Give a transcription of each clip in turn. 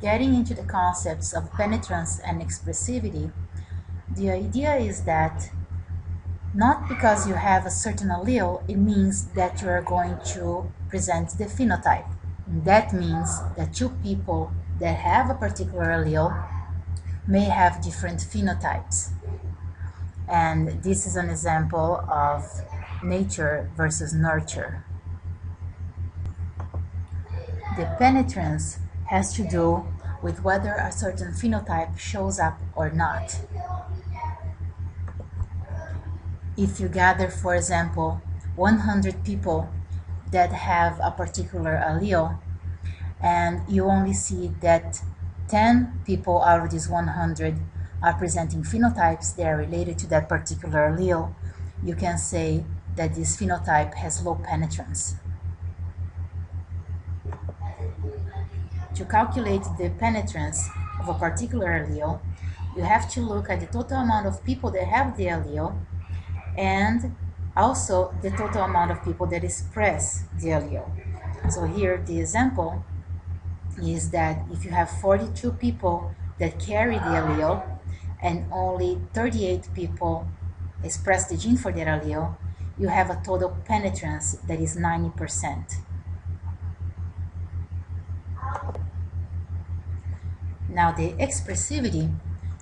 getting into the concepts of penetrance and expressivity, the idea is that not because you have a certain allele, it means that you are going to present the phenotype. That means that two people that have a particular allele may have different phenotypes. And this is an example of nature versus nurture. The penetrance has to do with whether a certain phenotype shows up or not. If you gather, for example, 100 people that have a particular allele, and you only see that 10 people out of these 100 are presenting phenotypes that are related to that particular allele, you can say that this phenotype has low penetrance. To calculate the penetrance of a particular allele, you have to look at the total amount of people that have the allele and also the total amount of people that express the allele. So here the example is that if you have 42 people that carry the allele and only 38 people express the gene for that allele, you have a total penetrance that is 90%. Now the expressivity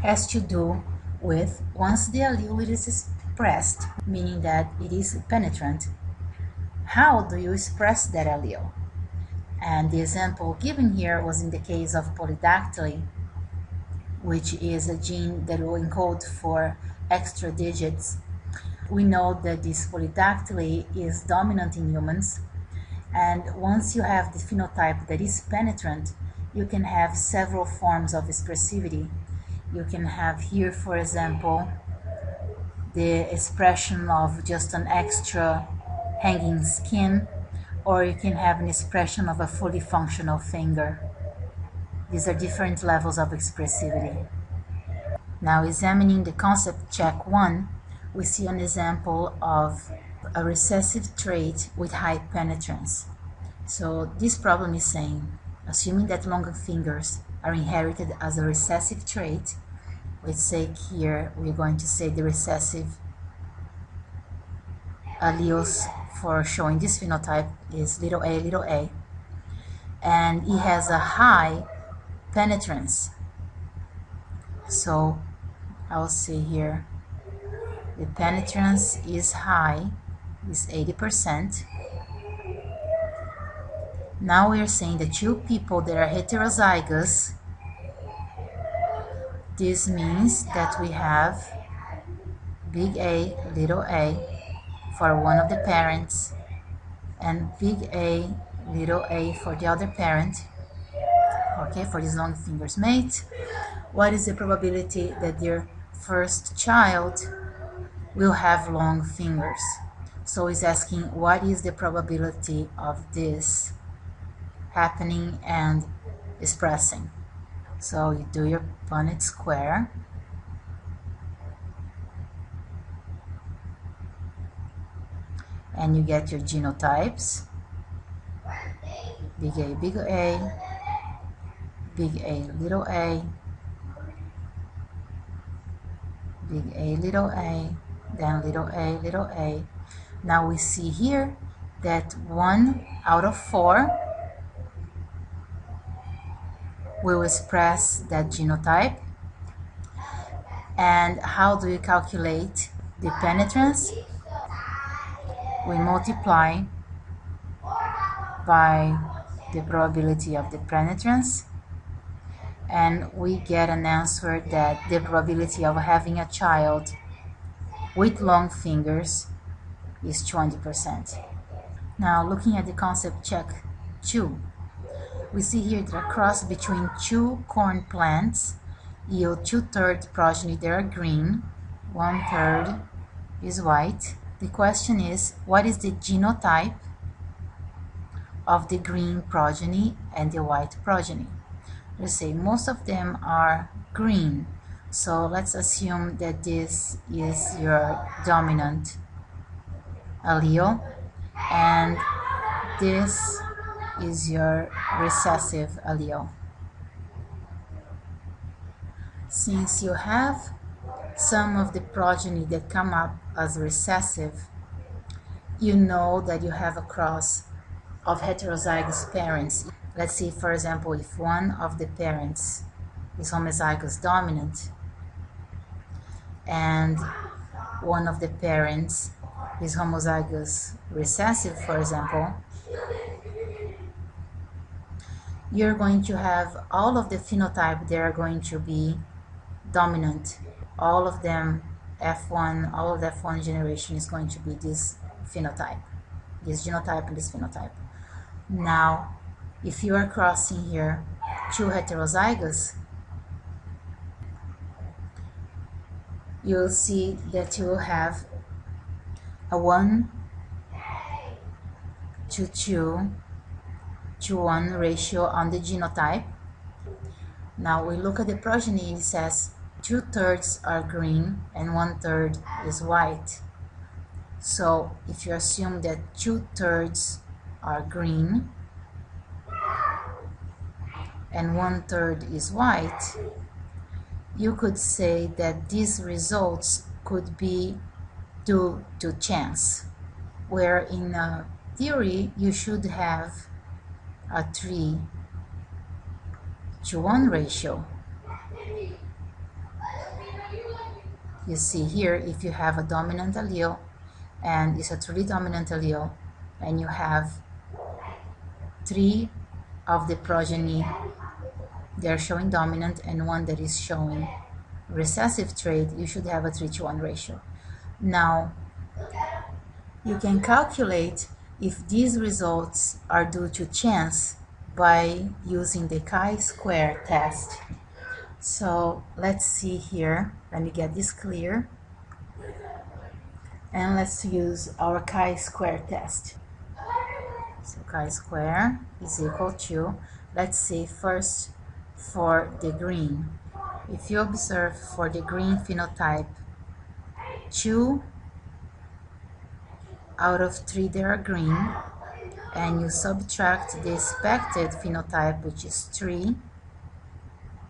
has to do with once the allele is expressed, meaning that it is penetrant, how do you express that allele? And the example given here was in the case of polydactyly, which is a gene that will encode for extra digits. We know that this polydactyly is dominant in humans, and once you have the phenotype that is penetrant, you can have several forms of expressivity. You can have here, for example, the expression of just an extra hanging skin, or you can have an expression of a fully functional finger. These are different levels of expressivity. Now, examining the concept check 1, we see an example of a recessive trait with high penetrance. So this problem is saying Assuming that longer fingers are inherited as a recessive trait, let's say here we're going to say the recessive alleles for showing this phenotype is little a, little a, and it has a high penetrance. So I'll say here the penetrance is high, is 80%. Now we are saying that two people that are heterozygous, this means that we have big A, little a for one of the parents and big A, little a for the other parent. Okay, for this long fingers mate. What is the probability that their first child will have long fingers? So he's asking what is the probability of this happening and expressing. So you do your Punnett square. And you get your genotypes. Big A, big A, big A, little a, big A, little a, then little a, little a. Now we see here that one out of four will express that genotype. And how do you calculate the penetrance? We multiply by the probability of the penetrance and we get an answer that the probability of having a child with long fingers is 20%. Now looking at the concept check 2 we see here a cross between two corn plants yield two-thirds progeny that are green, one-third is white. The question is, what is the genotype of the green progeny and the white progeny? Let's say most of them are green. So let's assume that this is your dominant allele and this is your recessive allele. since you have some of the progeny that come up as recessive, you know that you have a cross of heterozygous parents. Let's see, for example, if one of the parents is homozygous dominant and one of the parents is homozygous recessive, for example, you're going to have all of the phenotype they are going to be dominant. All of them F1 all of the F1 generation is going to be this phenotype this genotype and this phenotype. Now if you are crossing here two heterozygous you'll see that you will have a 1 to 2 to 1 ratio on the genotype now we look at the progeny it says two-thirds are green and one-third is white. So if you assume that two-thirds are green and one-third is white, you could say that these results could be due to chance, where in uh, theory you should have a 3 to 1 ratio. You see here, if you have a dominant allele and it's a truly dominant allele and you have three of the progeny they're showing dominant and one that is showing recessive trait, you should have a 3 to 1 ratio. Now, you can calculate if these results are due to chance by using the chi-square test. So let's see here. Let me get this clear. And let's use our chi-square test. So chi-square is equal to, let's see first for the green. If you observe for the green phenotype, two out of three they are green, and you subtract the expected phenotype which is 3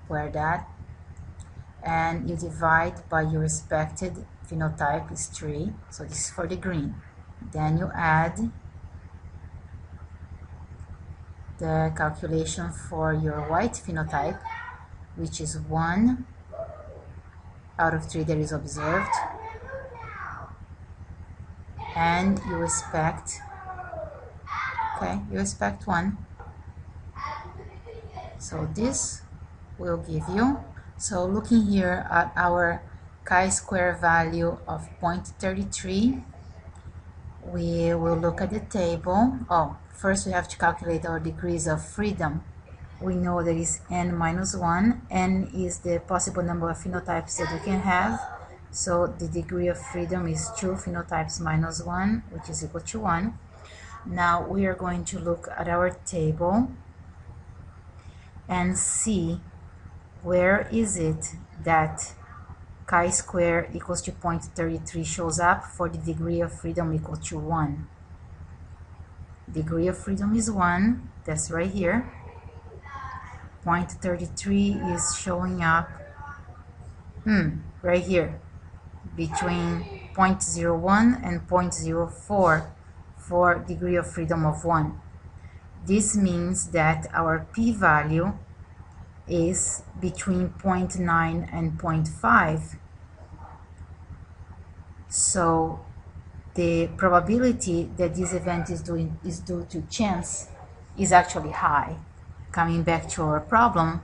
where that and you divide by your expected phenotype is 3 so this is for the green. Then you add the calculation for your white phenotype which is 1 out of 3 that is observed and you expect okay you expect one. So this will give you so looking here at our chi-square value of 0.33 we will look at the table. Oh first we have to calculate our degrees of freedom. We know that is n minus 1 n is the possible number of phenotypes that we can have so the degree of freedom is 2 phenotypes minus 1 which is equal to 1 now we are going to look at our table and see where is it that chi-square equals to 0.33 shows up for the degree of freedom equal to 1. Degree of freedom is 1, that's right here. 0.33 is showing up, hmm, right here, between 0.01 and 0.04 for degree of freedom of 1. This means that our p-value is between 0.9 and 0.5. So the probability that this event is, doing, is due to chance is actually high. Coming back to our problem,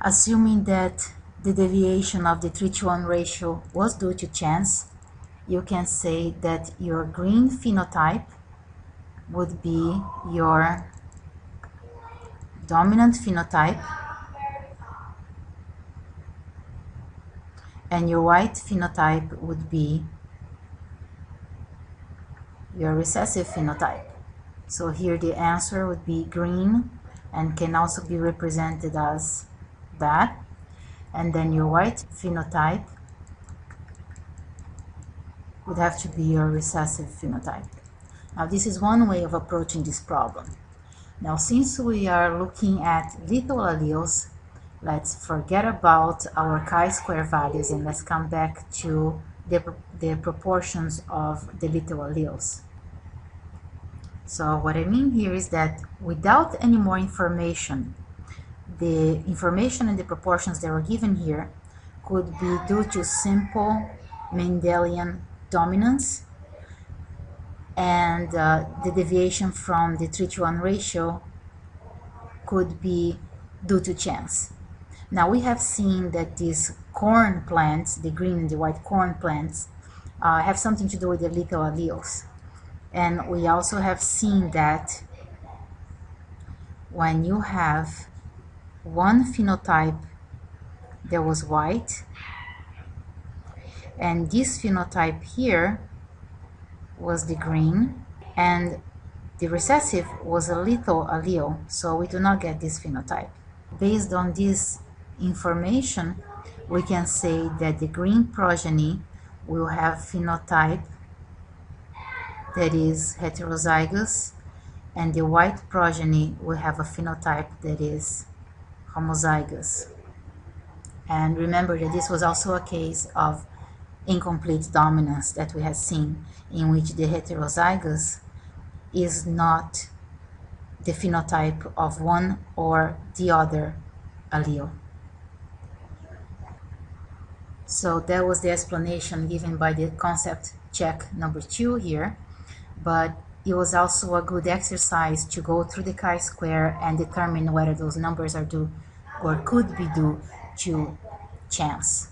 assuming that the deviation of the 3 to 1 ratio was due to chance, you can say that your green phenotype would be your dominant phenotype and your white phenotype would be your recessive phenotype. So here the answer would be green and can also be represented as that. And then your white phenotype would have to be your recessive phenotype. Now this is one way of approaching this problem. Now since we are looking at lethal alleles, let's forget about our chi-square values and let's come back to the, the proportions of the lethal alleles. So what I mean here is that without any more information, the information and the proportions that were given here could be due to simple Mendelian dominance and uh, the deviation from the 3 to 1 ratio could be due to chance. Now we have seen that these corn plants, the green and the white corn plants, uh, have something to do with the lethal alleles. And we also have seen that when you have one phenotype that was white, and this phenotype here was the green, and the recessive was a lethal allele, so we do not get this phenotype. Based on this information, we can say that the green progeny will have phenotype that is heterozygous and the white progeny will have a phenotype that is homozygous. And remember that this was also a case of incomplete dominance that we have seen in which the heterozygous is not the phenotype of one or the other allele. So that was the explanation given by the concept check number two here but it was also a good exercise to go through the chi-square and determine whether those numbers are due or could be due to chance.